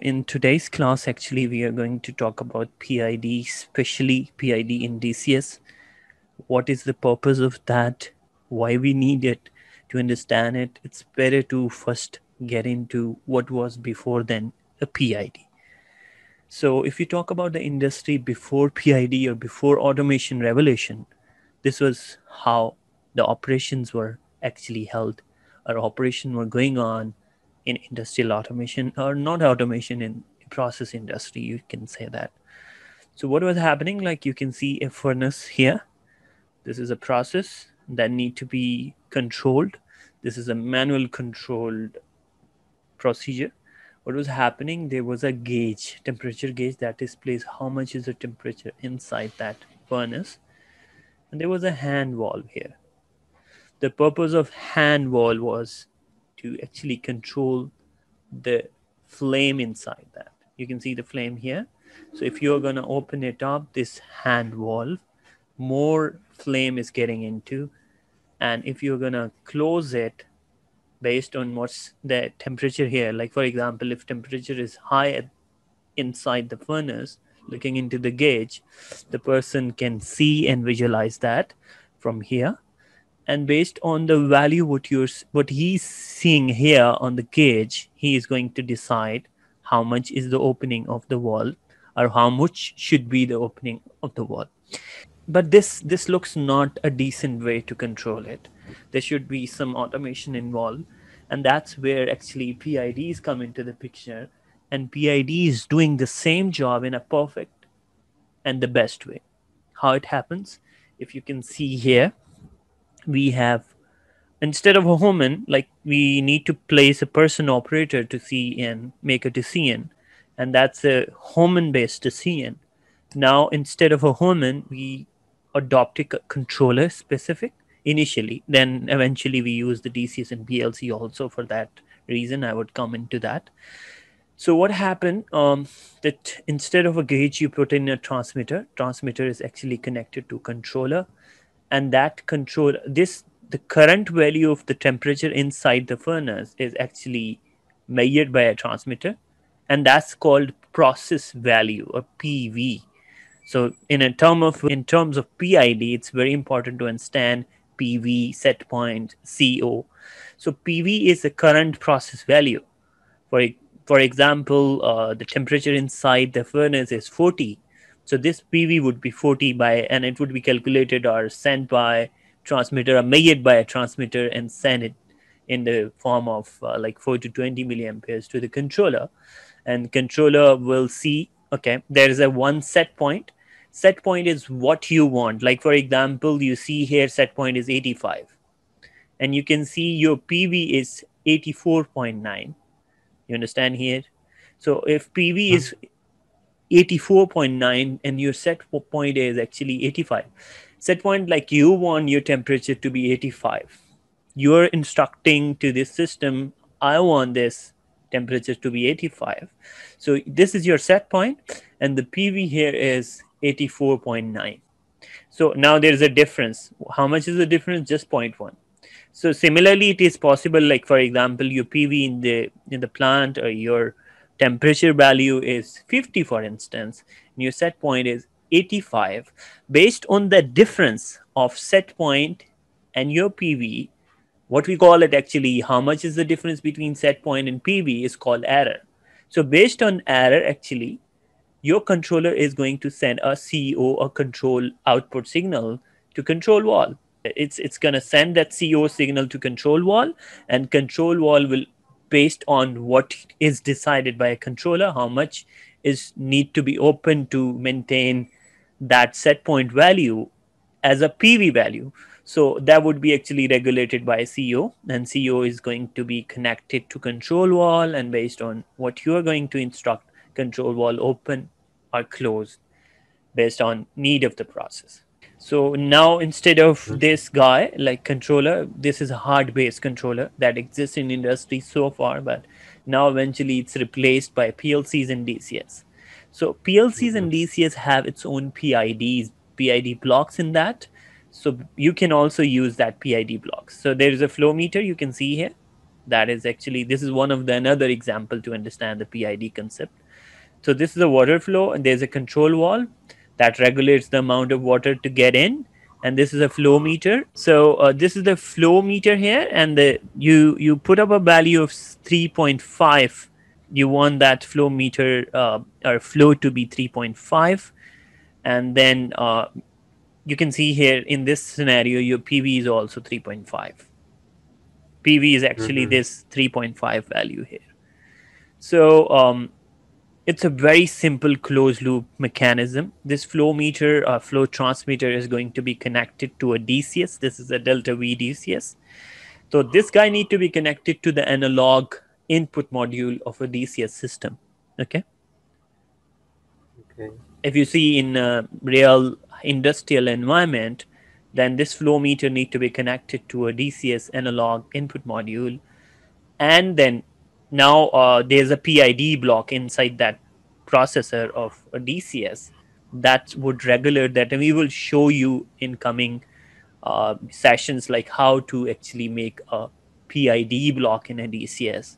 In today's class, actually, we are going to talk about PID, especially PID in DCS. What is the purpose of that? Why we need it? To understand it, it's better to first get into what was before then a PID. So, if you talk about the industry before PID or before automation revolution, this was how the operations were actually held or operation were going on in industrial automation or not automation in process industry you can say that. So what was happening like you can see a furnace here. This is a process that need to be controlled. This is a manual controlled procedure. What was happening there was a gauge temperature gauge that displays how much is the temperature inside that furnace. And there was a hand valve here. The purpose of hand valve was to actually control the flame inside that. You can see the flame here. So if you're going to open it up, this hand valve, more flame is getting into. And if you're going to close it based on what's the temperature here, like for example, if temperature is high inside the furnace, looking into the gauge, the person can see and visualize that from here and based on the value what you're what he's seeing here on the gauge he is going to decide how much is the opening of the wall or how much should be the opening of the wall. But this this looks not a decent way to control it. There should be some automation involved. And that's where actually pids come into the picture. And pid is doing the same job in a perfect and the best way. How it happens if you can see here we have instead of a human like we need to place a person operator to see and make a decision. And that's a human based decision. Now instead of a human we adopt a controller specific initially. Then eventually we use the dcs and plc also for that reason. I would come into that. So what happened um, that instead of a gauge you put in a transmitter. Transmitter is actually connected to controller and that control this the current value of the temperature inside the furnace is actually measured by a transmitter and that's called process value or pv so in a term of in terms of pid it's very important to understand pv set point co so pv is the current process value. For for example uh, the temperature inside the furnace is 40 so this PV would be 40 by, and it would be calculated or sent by transmitter or made by a transmitter and send it in the form of uh, like 4 to 20 milliamperes to the controller. And controller will see, okay, there is a one set point. Set point is what you want. Like for example, you see here set point is 85. And you can see your PV is 84.9. You understand here? So if PV is 84.9 and your set point is actually 85 set point like you want your temperature to be 85 you're instructing to this system i want this temperature to be 85 so this is your set point and the pv here is 84.9 so now there's a difference. How much is the difference? Just 0.1 so similarly it is possible like for example your pv in the in the plant or your temperature value is 50 for instance and your set point is 85 based on the difference of set point and your pv what we call it actually how much is the difference between set point and pv is called error. So based on error actually your controller is going to send a co or control output signal to control valve it's it's going to send that co signal to control valve and control valve will based on what is decided by a controller how much is need to be open to maintain that set point value as a pv value. So that would be actually regulated by co and co is going to be connected to control valve, and based on what you are going to instruct control valve open or closed based on need of the process so now instead of hmm. this guy like controller, this is a hard based controller that exists in industry so far, but now eventually it's replaced by PLCs and DCS. So PLCs and mm-hmm. DCS have its own PIDs, PID blocks in that. So you can also use that PID blocks. So there is a flow meter you can see here. that is actually this is one of the another example to understand the PID concept. So this is a water flow and there's a control valve that regulates the amount of water to get in. And this is a flow meter. So uh, this is the flow meter here. And the you you put up a value of 3.5 you want that flow meter uh, or flow to be 3.5 and then uh, you can see here in this scenario your pv is also 3.5 pv is actually mm-hmm. this 3.5 value here. So um, it's a very simple closed loop mechanism. This flow meter, uh, flow transmitter is going to be connected to a DCS. This is a DeltaV DCS. So this guy need to be connected to the analog input module of a DCS system. Okay. Okay. If you see in a real industrial environment, then this flow meter need to be connected to a DCS analog input module, and then now uh, there's a PID block inside that processor of a DCS that would regulate that, and we will show you in coming uh, sessions like how to actually make a PID block in a DCS.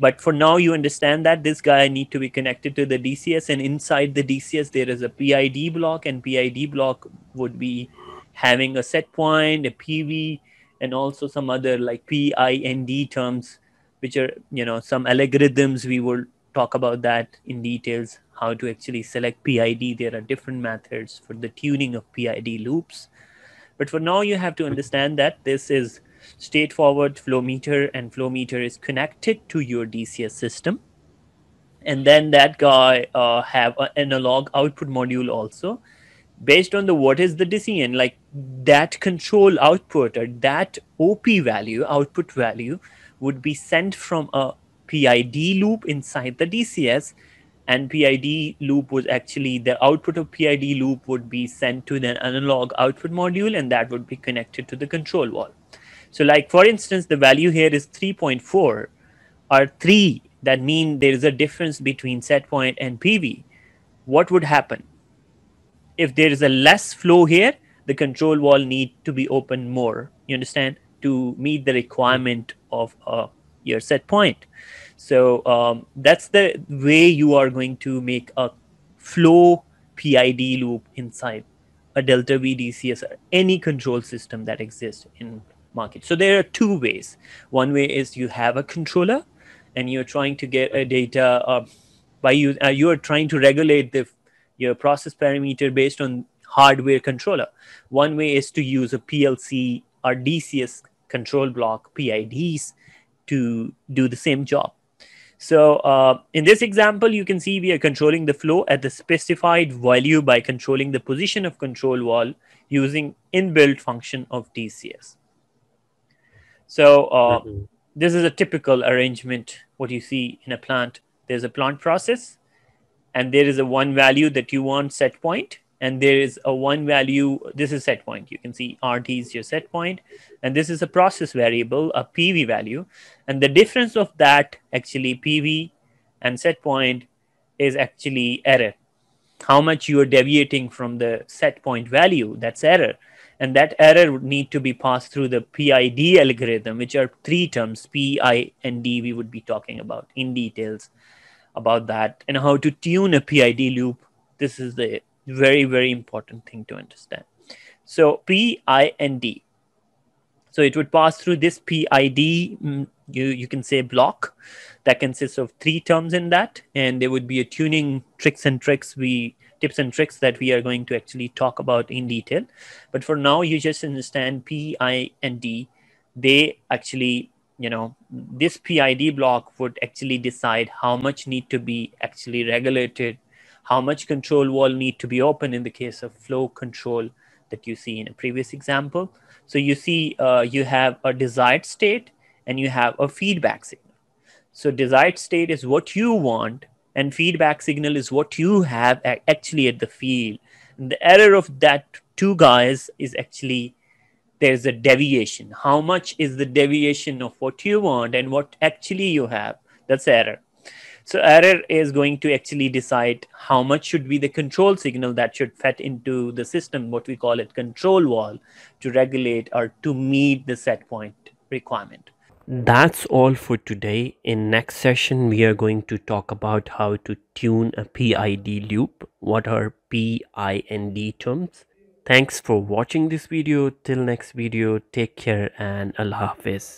But for now, you understand that this guy need to be connected to the DCS, and inside the DCS there is a PID block, and PID block would be having a set point, a PV, and also some other like PIND terms which are you know some algorithms we will talk about that in details how to actually select pid there are different methods for the tuning of pid loops. But for now you have to understand that this is straightforward flow meter and flow meter is connected to your dcs system. And then that guy uh, have an analog output module also. Based on the what is the decision like that control output or that op value output value would be sent from a PID loop inside the DCS and PID loop was actually the output of PID loop would be sent to the analog output module and that would be connected to the control valve. So like for instance, the value here is 3.4 or 3 that mean there is a difference between set point and PV. What would happen? If there is a less flow here, the control valve need to be open more. You understand? To meet the requirement of uh, your set point. So um, that's the way you are going to make a flow PID loop inside a DeltaV DCS or any control system that exists in market. So there are two ways. One way is you have a controller and you're trying to get a data uh, by you. Uh, you are trying to regulate the your process parameter based on hardware controller. One way is to use a PLC or DCS control block PIDs to do the same job. So uh, in this example, you can see we are controlling the flow at the specified value by controlling the position of control valve using inbuilt function of DCS. So uh, mm-hmm. this is a typical arrangement, what you see in a plant. There's a plant process and there is a one value that you want set point and there is a one value this is set point. You can see rt is your set point. And this is a process variable a pv value. And the difference of that actually pv and set point is actually error. How much you are deviating from the set point value that's error. And that error would need to be passed through the pid algorithm which are three terms p i and d we would be talking about in details about that. And how to tune a pid loop this is the very, very important thing to understand. So P, I, and D. So it would pass through this PID, mm, you, you can say block that consists of three terms in that. And there would be a tuning tricks and tricks we tips and tricks that we are going to actually talk about in detail. But for now, you just understand P, I, and D. They actually, you know, this PID block would actually decide how much need to be actually regulated how much control valve need to be open in the case of flow control that you see in a previous example. So you see uh, you have a desired state and you have a feedback signal. So desired state is what you want and feedback signal is what you have actually at the field. And the error of that two guys is actually there's a deviation. How much is the deviation of what you want and what actually you have? That's error. So error is going to actually decide how much should be the control signal that should fit into the system, what we call it control valve to regulate or to meet the set point requirement. that's all for today. In next session we are going to talk about how to tune a pid loop. What are pind terms? Thanks for watching this video. Till next video take care and allah hafiz